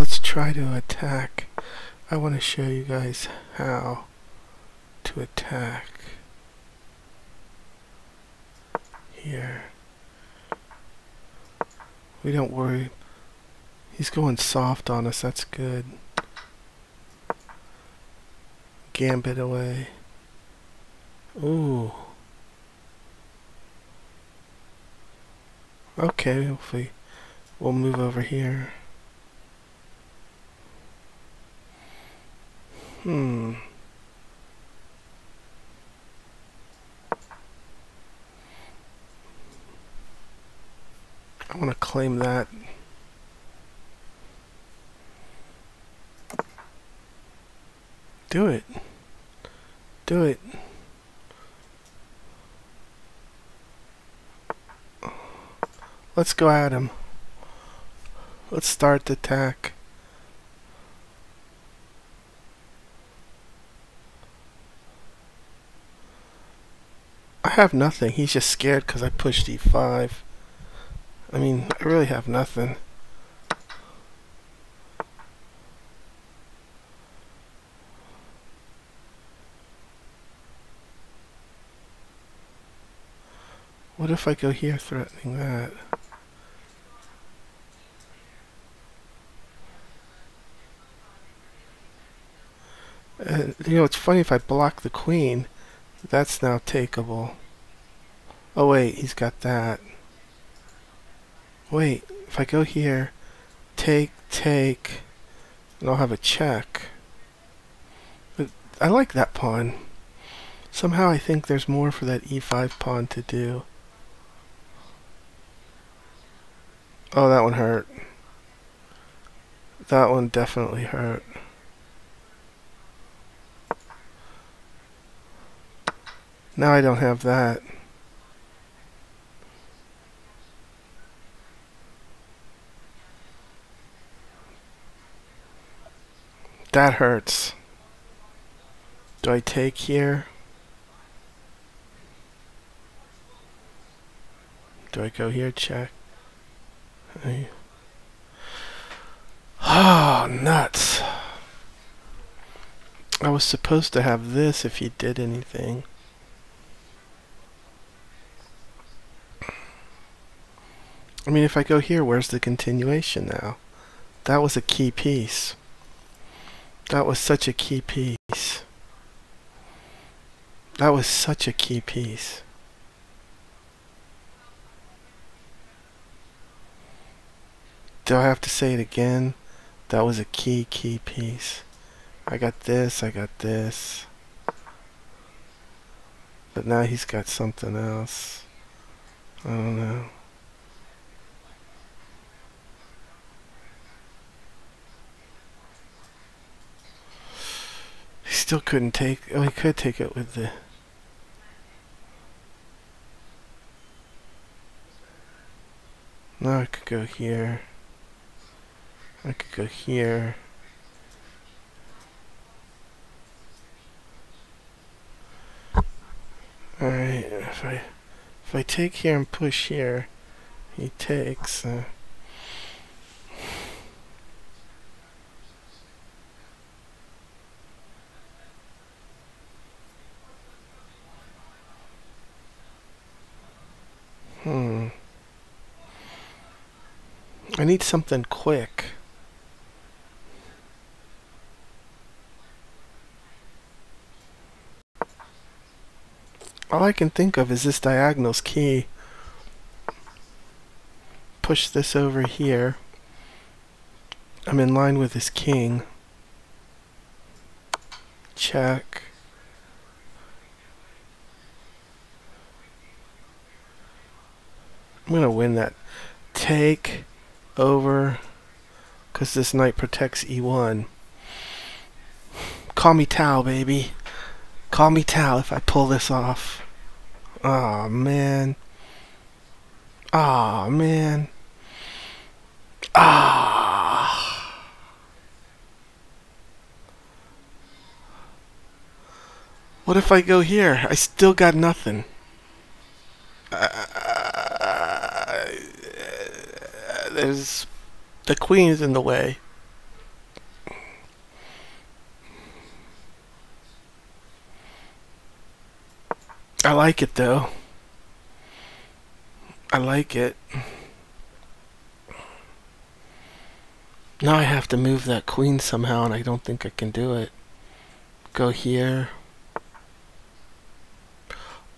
let's try to attack. I want to show you guys how to attack. Here. We don't worry. He's going soft on us, that's good. Gambit away. Ooh. Okay, we we'll move over here. Hmm. I want to claim that. Do it. Do it. Let's go at him. Let's start the attack. I have nothing. He's just scared because I pushed e5. I mean, I really have nothing. What if I go here threatening that? Uh, you know, it's funny if I block the queen, that's now takeable. Oh wait, he's got that. Wait, if I go here, take, take, and I'll have a check. But I like that pawn. Somehow I think there's more for that e5 pawn to do. Oh, that one hurt. That one definitely hurt. Now I don't have that. That hurts. Do I take here? Do I go here? Check. Oh, nuts. I was supposed to have this if he did anything. I mean, if I go here, where's the continuation now? That was a key piece. That was such a key piece. That was such a key piece. Do I have to say it again? That was a key, key piece. I got this, I got this. But now he's got something else. I don't know. Still couldn't take, oh he could take it with the Now I could go here. I could go here. Alright, if I if I take here and push here, he takes. Uh, hmm. I need something quick. All I can think of is this diagonal's key. Push this over here. I'm in line with this king. Check. I'm gonna win that. Take over because this knight protects e1. Call me Tal, baby. Call me Tal if I pull this off. Aw, oh, man. Aw, oh, man. Ah. What if I go here? I still got nothing. is the queen's in the way. I like it though. I like it. Now I have to move that queen somehow and I don't think I can do it. Go here.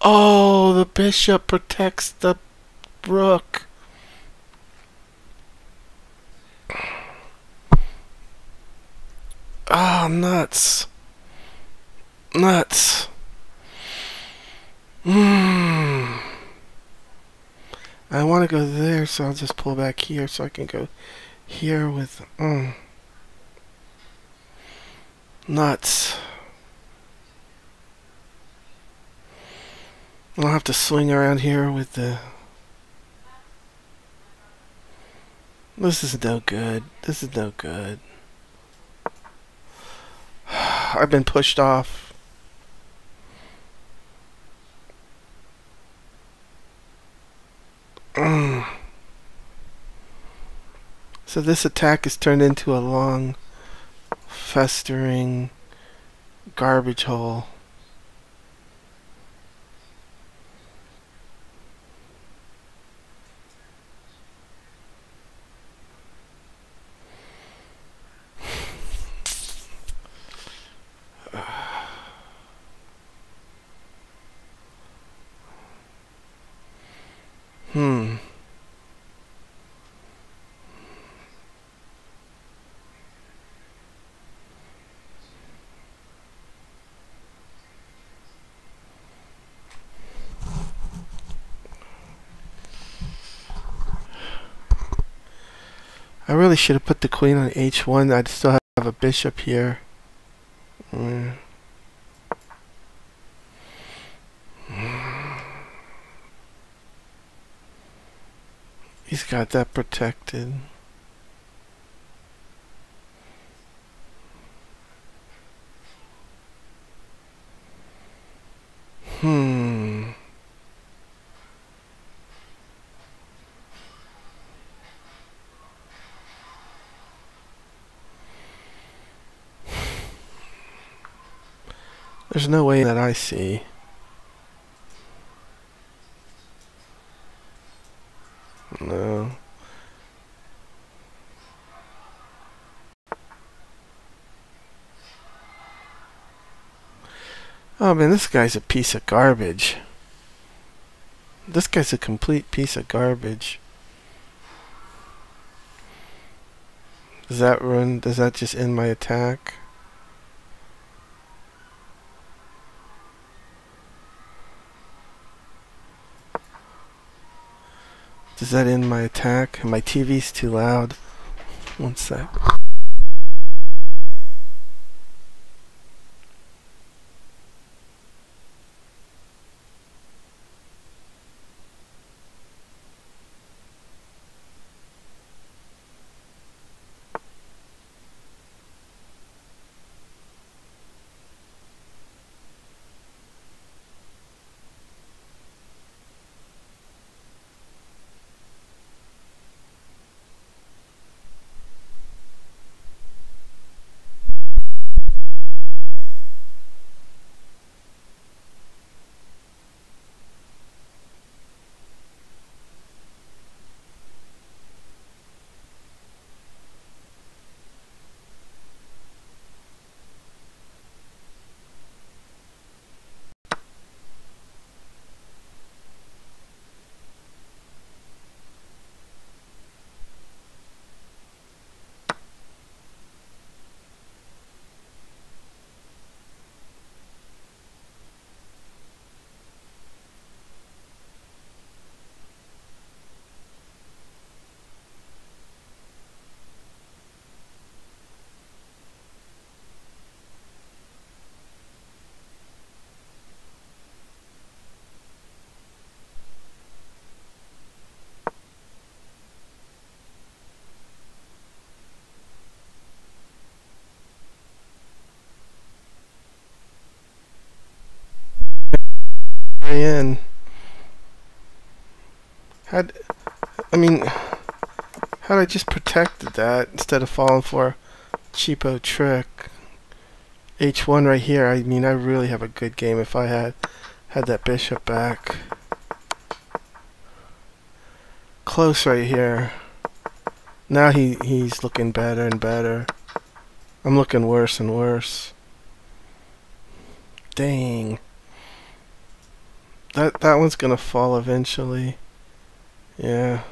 Oh, the bishop protects the rook. Ah, oh, nuts. Nuts. Mmm. I want to go there, so I'll just pull back here so I can go here with... Mm, nuts. I'll have to swing around here with the... This is no good. This is no good. I've been pushed off. Mm. So this attack is turned into a long, festering garbage hole. Hmm. I really should have put the queen on h1. I'd still have a bishop here. Mm. He's got that protected. Hmm. There's no way that I see. No. Oh man, this guy's a piece of garbage. This guy's a complete piece of garbage. Does that run, does that just end my attack? Does that end my attack? My TV's too loud. One sec. In. Had, I mean, had I just protected that instead of falling for cheapo trick. H1 right here, I mean, I really have a good game if I had had that bishop back. Close right here. Now he, he's looking better and better. I'm looking worse and worse. Dang. That that one's gonna fall eventually. Yeah.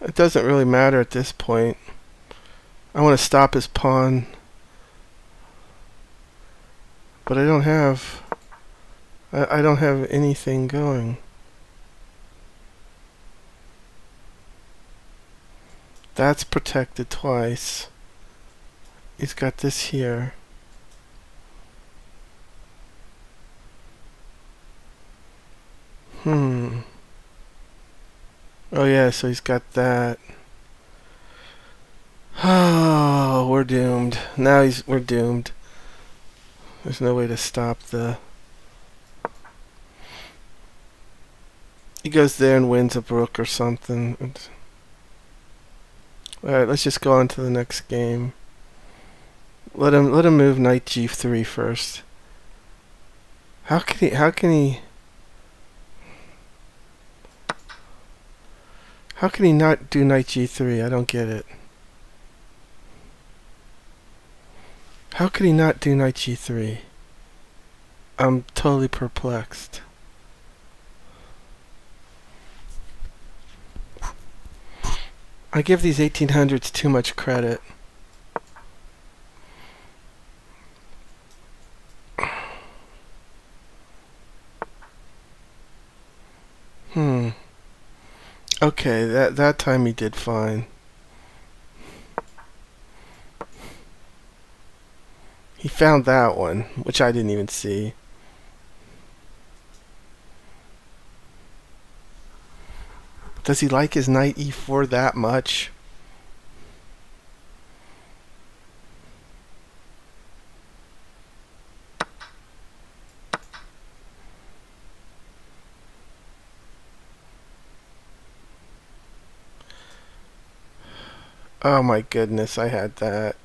It doesn't really matter at this point. I want to stop his pawn. But I don't have... I, I don't have anything going. That's protected twice. He's got this here. Hmm. Oh yeah, so he's got that. Oh, we're doomed. Now he's we're doomed. There's no way to stop the He goes there and wins a brook or something. Alright, let's just go on to the next game. Let him let him move knight g3 first. How can he how can he How can he not do knight g3? I don't get it. How could he not do knight g3? I'm totally perplexed. I give these 1800s too much credit. Hmm. Okay, that that time he did fine. He found that one, which I didn't even see. Does he like his knight e4 that much? Oh my goodness, I had that.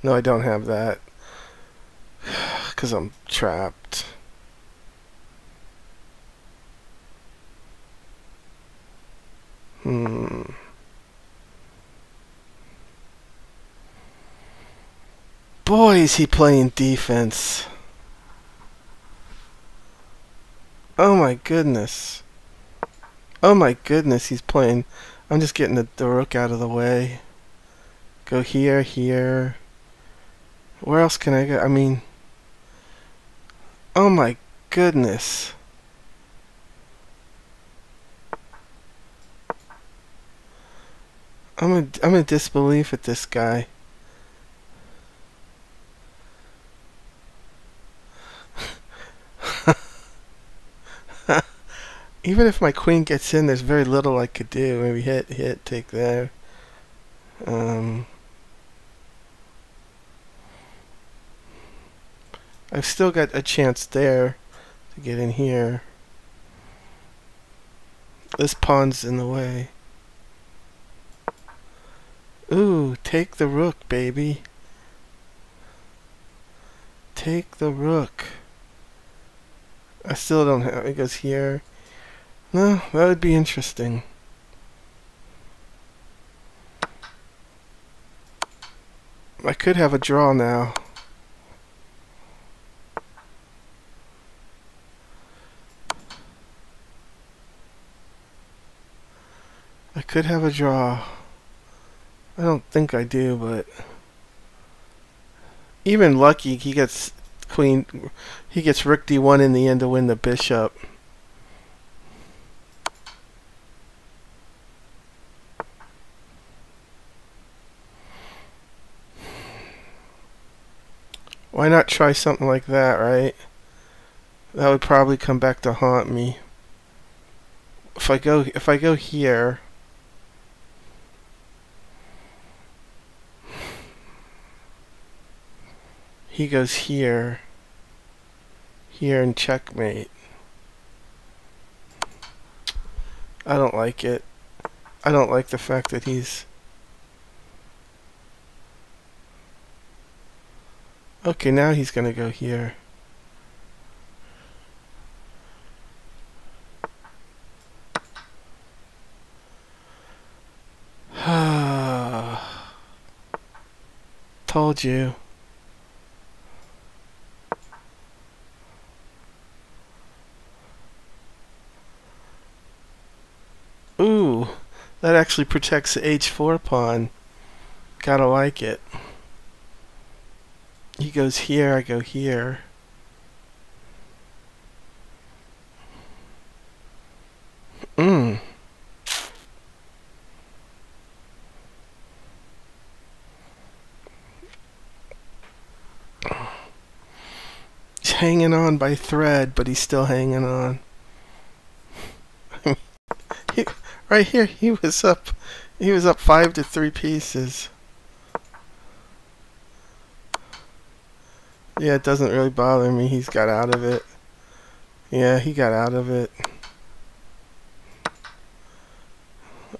No, I don't have that. Because I'm trapped. Hmm. Boy, is he playing defense. Oh my goodness. Oh my goodness, he's playing. I'm just getting the, the rook out of the way. Go here, here. Where else can I go? I mean... Oh my goodness. I'm a, I'm in disbelief at this guy. Even if my queen gets in, there's very little I could do. Maybe hit, hit, take there. Um, I've still got a chance there to get in here. This pawn's in the way. Ooh, take the rook, baby. Take the rook. I still don't have it goes here. No, that would be interesting. I could have a draw now. Could have a draw. I don't think I do, but even lucky he gets queen he gets rook d1 in the end to win the bishop. Why not try something like that, right? That would probably come back to haunt me. If I go if I go here he goes here, here and checkmate. I don't like it. I don't like the fact that he's... Okay, now he's going to go here. Told you. That actually protects the h4 pawn. Gotta like it. He goes here, I go here. Mmm. He's hanging on by thread, but he's still hanging on. he, right here, he was up. He was up five to three pieces. Yeah, it doesn't really bother me. He's got out of it. Yeah, he got out of it.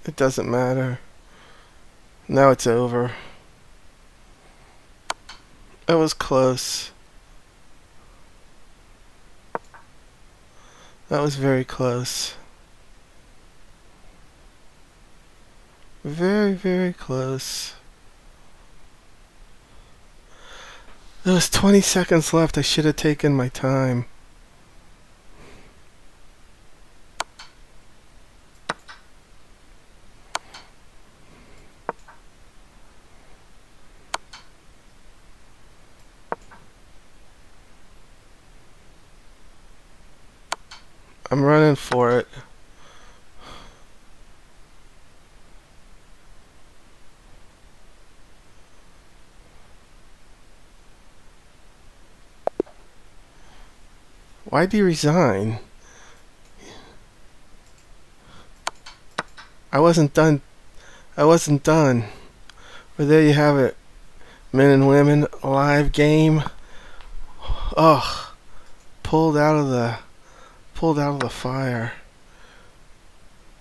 It doesn't matter. Now it's over. It was close. That was very close. Very, very close. There was 20 seconds left. I should have taken my time. I'm running for it. Why'd he resign? I wasn't done. I wasn't done. But there you have it. Men and women live game. Ugh. Pulled out of the pulled out of the fire.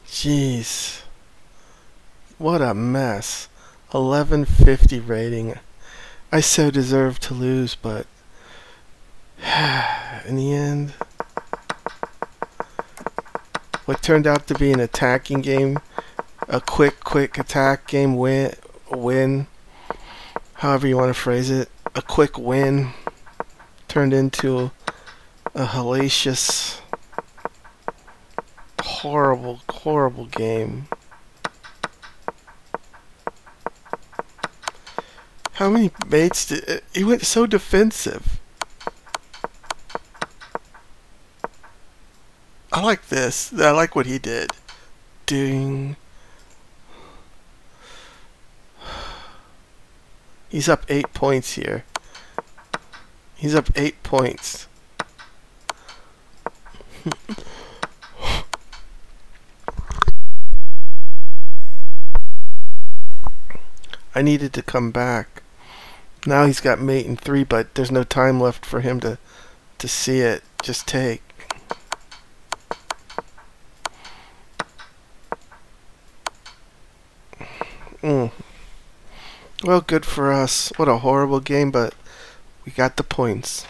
Jeez. What a mess. 1150 rating. I so deserve to lose, but in the end, what turned out to be an attacking game, a quick, quick attack game win, win, however you want to phrase it, a quick win, turned into a hellacious, horrible, horrible game. How many mates did... He went so defensive. Like this. I like what he did. Ding. He's up eight points here. He's up eight points. I needed to come back. Now he's got mate in three, but there's no time left for him to to see it. Just take. Mm. Well, good for us. What a horrible game, but we got the points.